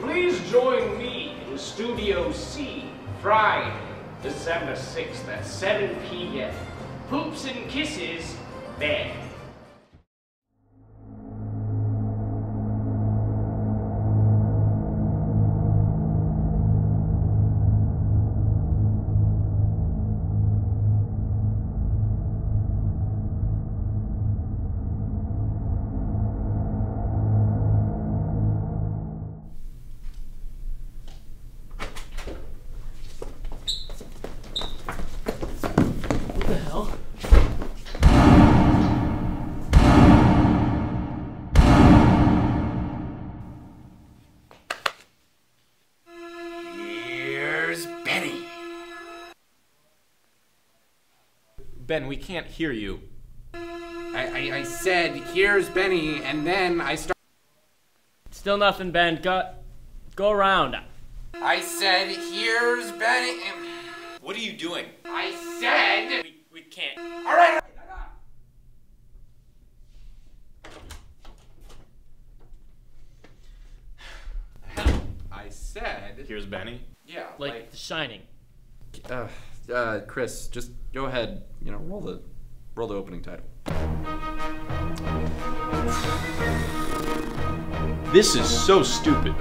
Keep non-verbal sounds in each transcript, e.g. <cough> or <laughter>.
please join me in Studio C, Friday, December 6th at 7 p.m. Poops and kisses, bed. Here's Benny. Ben, we can't hear you. I, I, I said, here's Benny, and then I start. Still nothing, Ben. Go, go around. I said, here's Benny. What are you doing? I said. We, we can't. All right. I said. Here's Benny. Yeah. Like, The Shining. Uh, uh, Chris, just go ahead. You know, roll the roll the opening title. This is so stupid.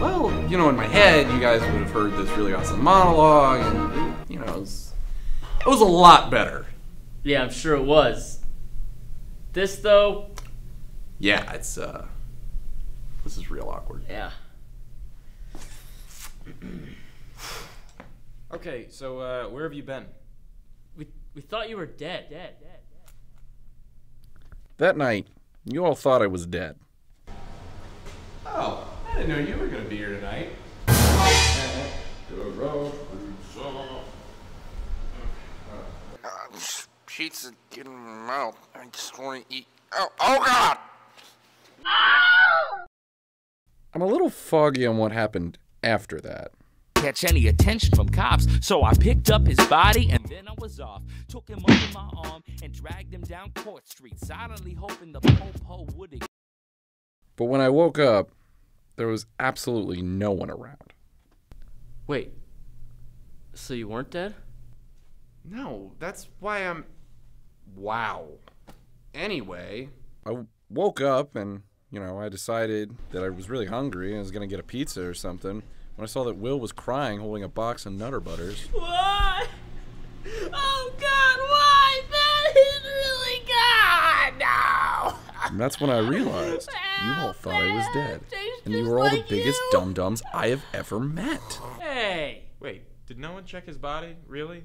Well, you know, in my head, you guys would have heard this really awesome monologue, and you know, it was, it was a lot better. Yeah, I'm sure it was. This, though, Yeah, it's uh, this is real awkward. yeah. Okay, so uh, where have you been? We, we thought you were dead. Dead, dead, dead. That night, you all thought I was dead. Oh, I didn't know you were gonna be here tonight. pizza getting in my mouth. I just want to eat. Oh, oh God! I'm a little foggy on what happened after that. catch any attention from cops, so I picked up his body and then I was off. Took him under my arm and dragged him down Court Street, silently hoping the po-po would. But when I woke up, there was absolutely no one around. Wait. So you weren't dead? No, that's why I'm. Wow. Anyway, I woke up and, you know, I decided that I was really hungry and I was going to get a pizza or something when I saw that Will was crying holding a box of Nutter Butters. Why? Oh God, why? That is really God. No. And that's when I realized you all thought I was dead. And you were all the biggest dum dums I have ever met. Hey. Wait, did no one check his body? Really?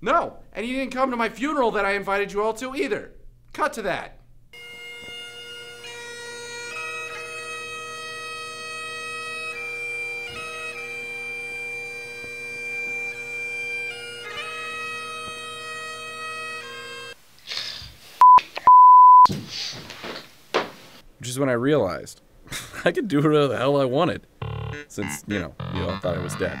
No, and you didn't come to my funeral that I invited you all to either. Cut to that. Is when I realized <laughs> I could do whatever the hell I wanted. Since, you know, you all thought I was dead.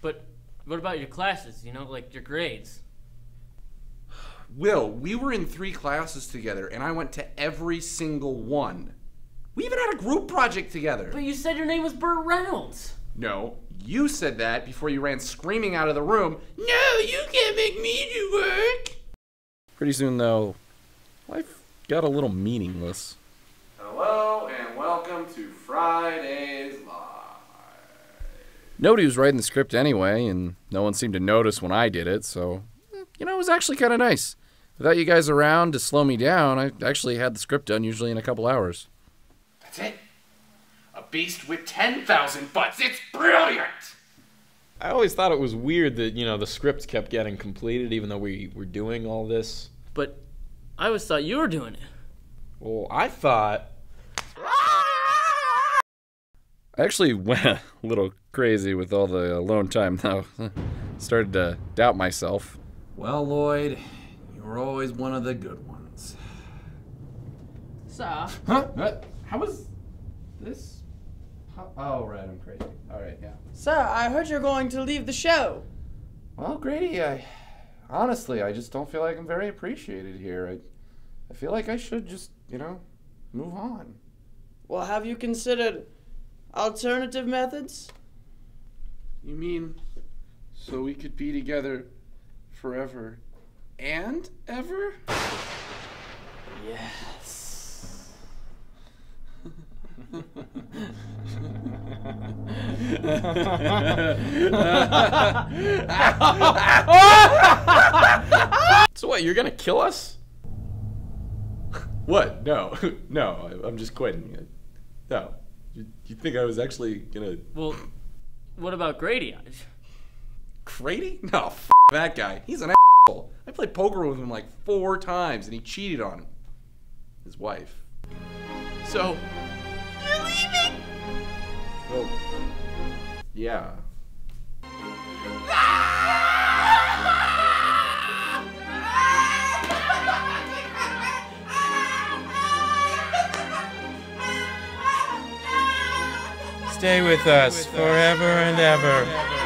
But what about your classes? You know, like your grades. Will, we were in three classes together, and I went to every single one. We even had a group project together. But you said your name was Burt Reynolds. No, you said that before you ran screaming out of the room. No, you can't make me do work. Pretty soon, though, life got a little meaningless. Hello, and welcome to Fridays Live. Nobody was writing the script anyway, and no one seemed to notice when I did it, so, you know, it was actually kind of nice. Without you guys around to slow me down, I actually had the script done usually in a couple hours. That's it. A beast with 10,000 butts. It's brilliant! I always thought it was weird that, you know, the script kept getting completed even though we were doing all this. But I always thought you were doing it. Well, I thought. I actually <laughs> went a little crazy with all the alone time, though. Started to doubt myself. Well, Lloyd, you were always one of the good ones. Sir, Huh? What? How was this? Oh, right, I'm crazy. All right, yeah. Sir, I heard you're going to leave the show. Well, Grady, I honestly, I just don't feel like I'm very appreciated here. I, I feel like I should just, you know, move on. Well, have you considered alternative methods? You mean so we could be together forever and ever? yes. <laughs> So what? You're gonna kill us? <laughs> what? No, <laughs> no. I- I'm just quitting. No. You, you think I was actually gonna Well, what about Grady? Grady? No, f- that guy. He's an asshole. I played poker with him like four times, and he cheated on his wife. So, yeah. Stay with us forever and ever.